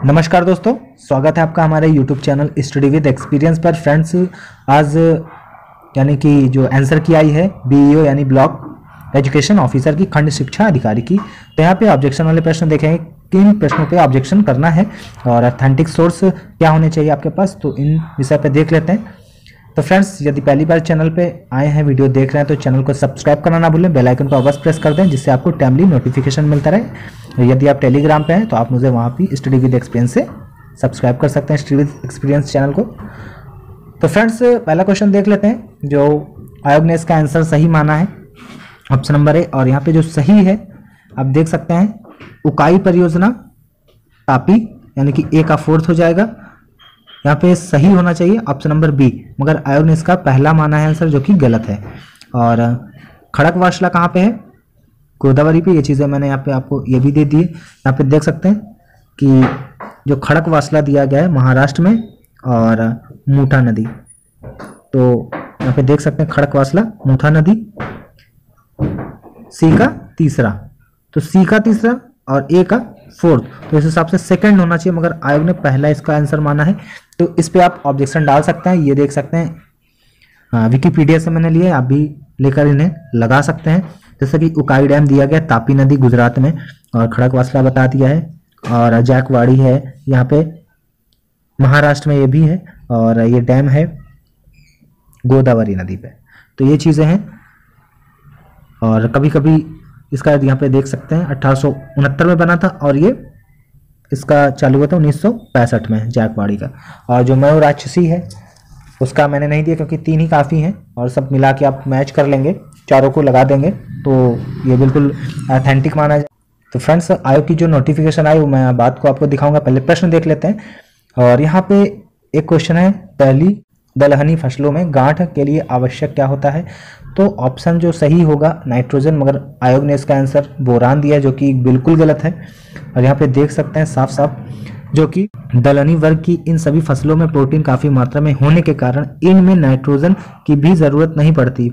नमस्कार दोस्तों, स्वागत है आपका हमारे YouTube channel study with experience पर। फ्रेंड्स आज, यानी कि जो आंसर की आई है बीईओ यानी ब्लॉक एजुकेशन ऑफिसर की, खंड शिक्षा अधिकारी की तो यहाँ पे ऑब्जेक्शन वाले प्रश्न देखेंगे, किन प्रश्नों पे ऑब्जेक्शन करना है और अथेंटिक सोर्स क्या होने चाहिए आपके पास तो इन विषय पर देख लेते हैं। तो फ्रेंड्स यदि पहली बार चैनल पे आए हैं वीडियो देख रहे हैं तो चैनल को सब्सक्राइब करना ना भूलें बेल आइकन को अवश्य प्रेस कर दें, जिससे आपको टाइमली नोटिफिकेशन मिलता रहे। यदि आप टेलीग्राम पे हैं तो आप मुझे वहाँ भी स्टडी विद एक्सपीरियंस से सब्सक्राइब कर सकते हैं स्टडी विद एक्सपीरियंस चैनल को। तो फ्रेंड्स पहला क्वेश्चन देख लेते हैं, जो आयोग ने इसका आंसर सही माना है। ऑप्शन नंबर ए और यहाँ पे जो सही है, आप देख सकते हैं, उकाई परियोजना, तापी, यानी कि ए का फोर्थ हो जाएगा। यहाँ पे सही होना चाहिए ऑप्शन नंबर बी मगर आयोग ने इसका पहला माना है आंसर जो कि गलत है। और खड़क वाशला कहाँ पे है? गोदावरी पे। ये चीज़ें मैंने यहाँ पे आपको ये भी दे दी। यहाँ पे देख सकते हैं कि जो खड़क वासला दिया गया है महाराष्ट्र में और मूठा नदी। तो यहाँ पे देख सकते हैं खड़क वासला मूठा नदी। सी का तीसरा। तो सी का तीसरा और ए का फोर्थ। तो इस हिसाब से सेकंड होना चाहिए, मगर आयोग ने पहला इसका आंसर माना है। तो इस पे आप ऑब्जेक्शन डाल सकते हैं, ये देख सकते हैं। विकीपीडिया से मैंने लिए, आप भी लेकर इन्हें लगा सकते हैं। जैसे कि उकाई डैम दिया गया, तापी नदी गुजरात में, और खड़क वासला बता दिया है, और जैकवाड़ी है, यहाँ पे महाराष्ट्र में ये भी है, और ये डैम है गोदावरी नदी पे। तो ये चीज़ें हैं, और कभी कभी इसका यहाँ पे देख सकते हैं, अठारह सौ उनहत्तर में बना था और ये इसका चालू हुआ था उन्नीस सौ पैंसठ में जैकवाड़ी का। और जो मयो राक्षसी है, उसका मैंने नहीं दिया क्योंकि तीन ही काफ़ी हैं और सब मिला के आप मैच कर लेंगे, चारों को लगा देंगे तो ये बिल्कुल अथेंटिक माना जाए तो फ्रेंड्स आयोग की जो नोटिफिकेशन आई, वो मैं बात को आपको दिखाऊँगा, पहले प्रश्न देख लेते हैं। और यहाँ पे एक क्वेश्चन है, पहली दलहनी फ़सलों में गांठ के लिए आवश्यक क्या होता है? तो ऑप्शन जो सही होगा, नाइट्रोजन, मगर आयोग ने इसका आंसर बोरान दिया जो कि बिल्कुल गलत है। और यहाँ पे देख सकते हैं साफ़ साफ़ जो कि दलहनी वर्ग की इन सभी फ़सलों में प्रोटीन काफ़ी मात्रा में होने के कारण इनमें नाइट्रोजन की भी ज़रूरत नहीं पड़ती।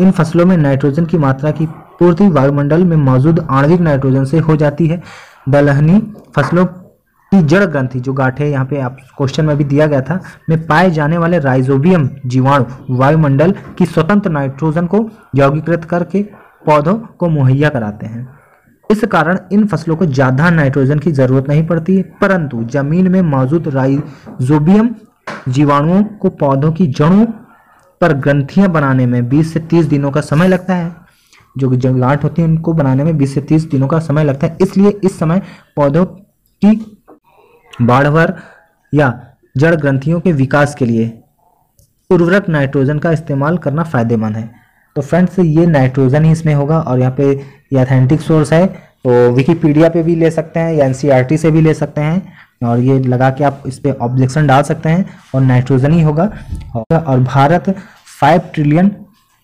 इन फ़सलों में नाइट्रोजन की मात्रा की पूर्ति वायुमंडल में मौजूद आणविक नाइट्रोजन से हो जाती है। दलहनी फ़सलों की जड़ ग्रंथि, जो गांठे यहाँ पे आप क्वेश्चन में भी दिया गया था, में पाए जाने वाले राइजोबियम जीवाणु, वायुमंडल की स्वतंत्र नाइट्रोजन को यौगीकृत करके पौधों को मुहैया कराते हैं। इस कारण इन फ़सलों को ज़्यादा नाइट्रोजन की ज़रूरत नहीं पड़ती है, परंतु ज़मीन में मौजूद राइजोबियम जीवाणुओं को पौधों की जड़ों पर ग्रंथियाँ बनाने में 20 से 30 दिनों का समय लगता है। जो गांठ होती है, उनको बनाने में 20 से 30 दिनों का समय लगता है, इसलिए इस समय पौधों की बाढ़वर या जड़ ग्रंथियों के विकास के लिए उर्वरक नाइट्रोजन का इस्तेमाल करना फ़ायदेमंद है। तो फ्रेंड्स, ये नाइट्रोजन ही इसमें होगा और यहाँ पे ये अथेंटिक सोर्स है। तो विकीपीडिया पे भी ले सकते हैं या एन से भी ले सकते हैं और ये लगा के आप इस पर ऑब्जेक्शन डाल सकते हैं और नाइट्रोजन ही होगा। और भारत फाइव ट्रिलियन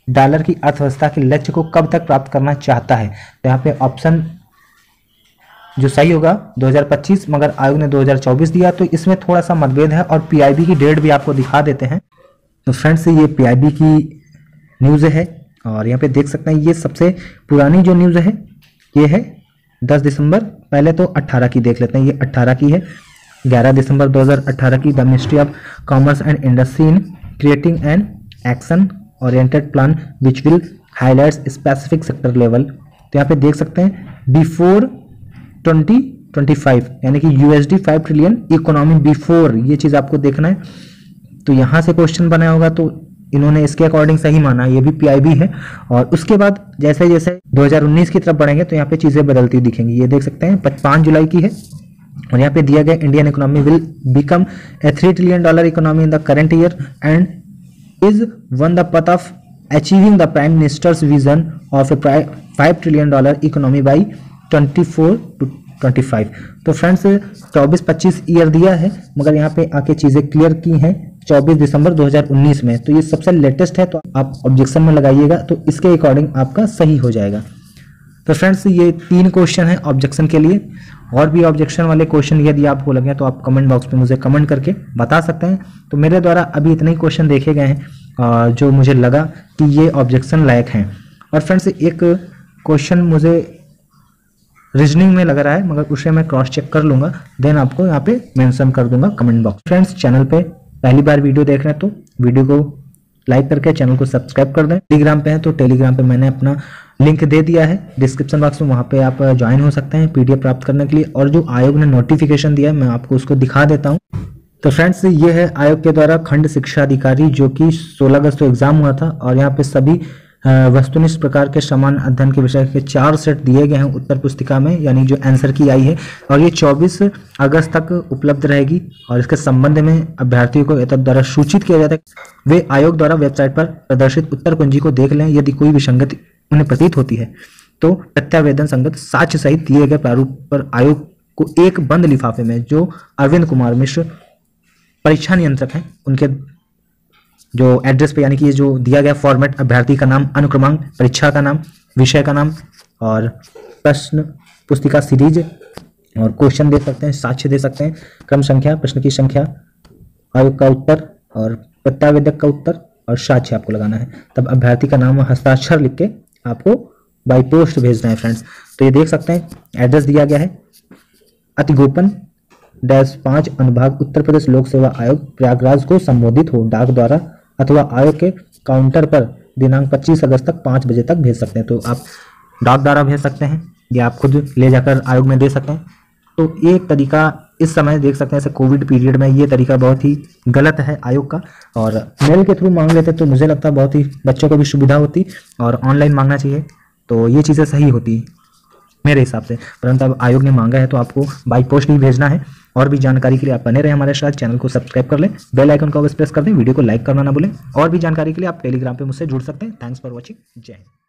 डॉलर की अर्थव्यवस्था के लक्ष्य को कब तक प्राप्त करना चाहता है? तो यहाँ पे ऑप्शन जो सही होगा 2025 मगर आयोग ने 2024 दिया तो इसमें थोड़ा सा मतभेद है और पीआईबी की डेट भी आपको दिखा देते हैं। तो फ्रेंड्स, ये पीआईबी की न्यूज़ है और यहाँ पे देख सकते हैं, ये सबसे पुरानी जो न्यूज़ है, ये है 10 दिसंबर। पहले तो 18 की देख लेते हैं, ये 18 की है। 11 दिसंबर 2018 की, the ministry of commerce and industry in creating an action oriented plan which will highlight specific sector level. तो यहाँ पे देख सकते हैं, बिफोर 2025 यानी कि USD five trillion economy before ये चीज़ आपको देखना है। तो यहाँ से क्वेश्चन बनाया होगा तो इन्होंने इसके अकॉर्डिंग सही माना ये भी पीआईबी है। और उसके बाद जैसे जैसे 2019 की तरफ़ बढ़ेंगे तो यहाँ पे चीज़ें बदलती दिखेंगी। ये देख सकते हैं, पाँच जुलाई की है। और यहाँ पे दिया गया Indian economy will become a three trillion dollar economy in the current year and is on the path of achieving the prime minister's vision of a five trillion dollar economy by twenty four to twenty five तो friends चौबीस पच्चीस year दिया है, मगर यहाँ पे आके चीज़ें क्लियर की हैं 24 दिसंबर 2019 में। तो ये सबसे लेटेस्ट है तो आप ऑब्जेक्शन में लगाइएगा तो इसके अकॉर्डिंग आपका सही हो जाएगा। तो फ्रेंड्स ये तीन क्वेश्चन है ऑब्जेक्शन के लिए। और भी ऑब्जेक्शन वाले क्वेश्चन यदि आपको लगे तो आप कमेंट बॉक्स में मुझे कमेंट करके बता सकते हैं। तो मेरे द्वारा अभी इतने ही क्वेश्चन देखे गए हैं जो मुझे लगा कि ये ऑब्जेक्शन लायक हैं। और फ्रेंड्स एक क्वेश्चन मुझे रीजनिंग में लग रहा है, मगर उसे मैं क्रॉस चेक कर लूँगा देन आपको यहाँ पे मेंशन कर दूँगा कमेंट बॉक्स फ्रेंड्स चैनल पे पहली बार वीडियो देख रहे हैं तो वीडियो को लाइक करके चैनल को सब्सक्राइब कर दें। टेलीग्राम पे है तो टेलीग्राम पे मैंने अपना लिंक दे दिया है। डिस्क्रिप्शन बॉक्स में वहाँ पे आप ज्वाइन हो सकते हैं पीडीएफ प्राप्त करने के लिए। और जो आयोग ने नोटिफिकेशन दिया है, मैं आपको उसको दिखा देता हूँ। तो फ्रेंड्स ये है आयोग के द्वारा खंड शिक्षा अधिकारी, जो कि 16 अगस्त को एग्ज़ाम हुआ था। और यहाँ पे सभी वस्तुनिष्ठ प्रकार के समान अध्ययन के विषय के चार सेट दिए गए हैं उत्तर पुस्तिका में, यानी जो आंसर की आई है। और ये 24 अगस्त तक उपलब्ध रहेगी और इसके संबंध में अभ्यर्थियों को एतद द्वारा सूचित किया जाता है वे आयोग द्वारा वेबसाइट पर प्रदर्शित उत्तर कुंजी को देख लें, यदि कोई विसंगति उन्हें प्रतीत होती है। तो प्रत्यावेदन संगत साक्ष्य सहित दिए गए प्रारूप पर आयोग को एक बंद लिफाफे में, जो अरविंद कुमार मिश्र परीक्षा नियंत्रक हैं, उनके जो एड्रेस पे यानी कि ये जो दिया गया फॉर्मेट अभ्यर्थी का नाम, अनुक्रमांक, परीक्षा का नाम, विषय का नाम और प्रश्न पुस्तिका सीरीज़ और क्वेश्चन दे सकते हैं, साक्ष्य दे सकते हैं, क्रम संख्या, प्रश्न की संख्या, आयोग का उत्तर और प्रत्यावेदक का उत्तर और साक्ष्य आपको लगाना है। तब अभ्यर्थी का नाम हस्ताक्षर लिख के आपको बाई पोस्ट भेजना है फ्रेंड्स तो ये देख सकते हैं एड्रेस दिया गया है अति गोपन डैश पाँच, अनुभाग, उत्तर प्रदेश लोक सेवा आयोग, प्रयागराज को संबोधित हो, डाक द्वारा अथवा आयोग के काउंटर पर दिनांक 25 अगस्त तक पाँच बजे तक भेज सकते हैं। तो आप डाक द्वारा भेज सकते हैं या आप खुद ले जाकर आयोग में दे सकते हैं। तो ये तरीका इस समय देख सकते हैं ऐसे कोविड पीरियड में ये तरीका बहुत ही गलत है आयोग का। और मेल के थ्रू मांग लेते तो मुझे लगता है बहुत ही बच्चों को भी सुविधा होती और ऑनलाइन मांगना चाहिए। तो ये चीज़ें सही होती मेरे हिसाब से। परंतु अब आयोग ने मांगा है तो आपको बाई पोस्ट ही भेजना है। और भी जानकारी के लिए आप बने रहे हमारे साथ, चैनल को सब्सक्राइब कर लें, बेल आइकन को प्रेस कर दें, वीडियो को लाइक करना ना भूलें, और भी जानकारी के लिए आप टेलीग्राम पर मुझसे जुड़ सकते हैं। थैंक्स फॉर वॉचिंग, जय हिंद।